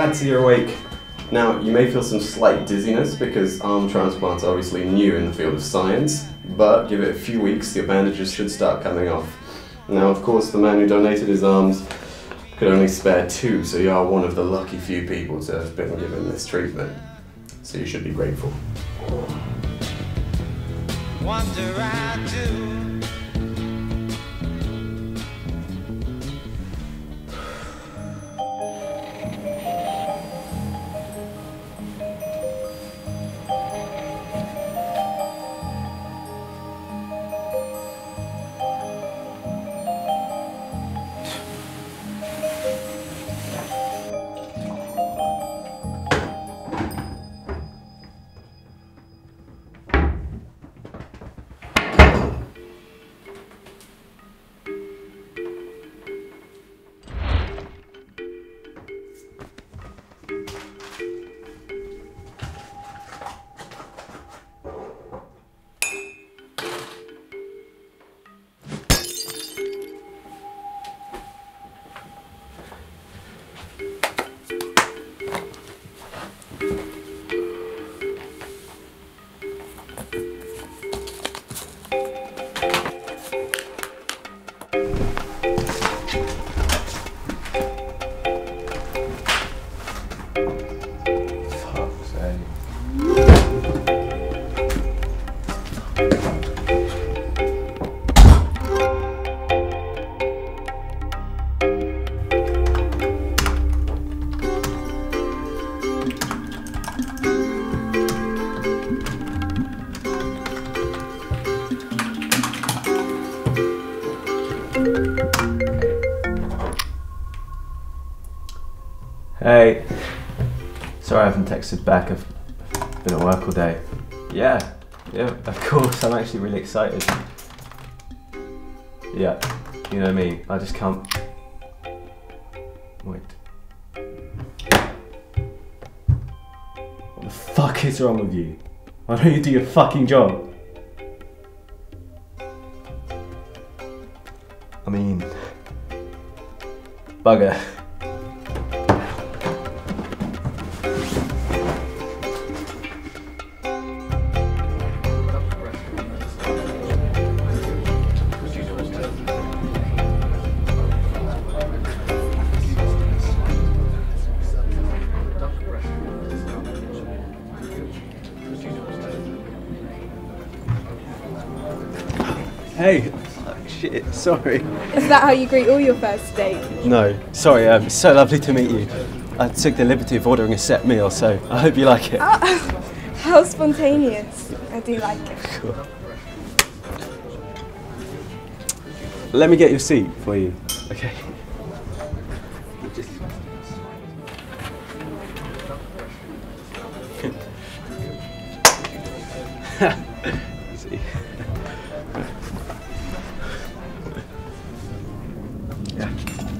Glad to see you're awake. Now, you may feel some slight dizziness because arm transplants are obviously new in the field of science, but give it a few weeks, your bandages should start coming off. Now, of course, the man who donated his arms could only spare two, so you are one of the lucky few people to have been given this treatment. So you should be grateful. Wonder I do. Hey. Sorry I haven't texted back. I've been at work all day. Yeah, yeah, of course. I'm actually really excited. Yeah, you know me. I just can't. Wait. What the fuck is wrong with you? Why don't you do your fucking job? I mean, bugger. Hey. Shit, sorry. Is that how you greet all your first dates? No, sorry, um, so lovely to meet you. I took the liberty of ordering a set meal, so I hope you like it. Oh, how spontaneous. I do like it. Cool. Let me get your seat for you. Okay.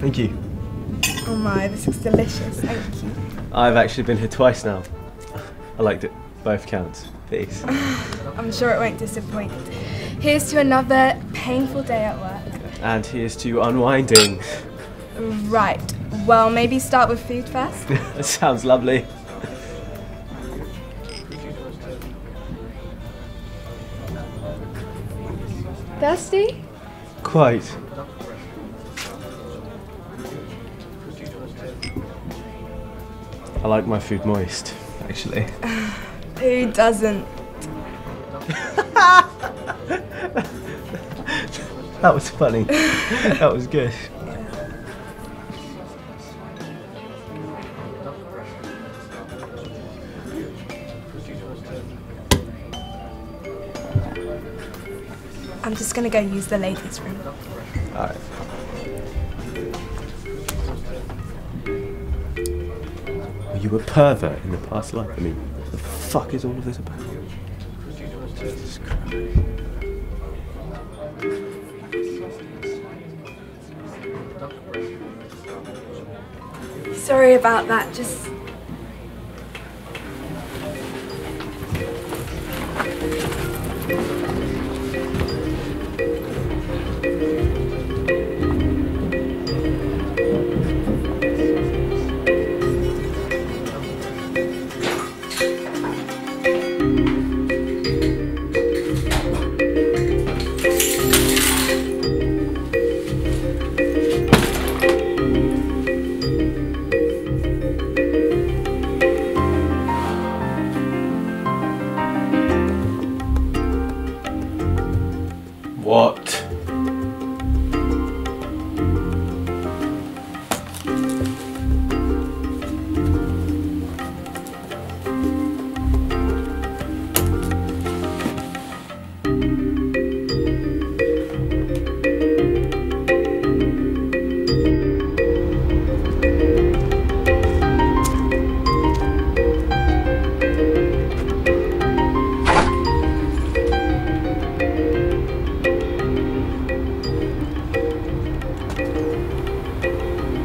thank you. Oh my, this is delicious. Thank you. I've actually been here twice now. I liked it. Both counts. Peace. I'm sure it won't disappoint. Here's to another painful day at work. And here's to unwinding. Right. Well, maybe start with food first. that sounds lovely. Thirsty? Quite. I like my food moist, actually. Who doesn't? That was funny. that was good. I'm just gonna go use the ladies' room. Alright. You a pervert in the past life? I mean, what the fuck is all of this about? Jesus Christ. Sorry about that, just.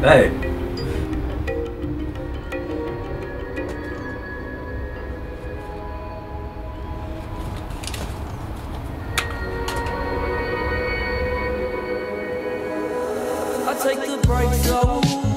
Hey. I take the brakes off.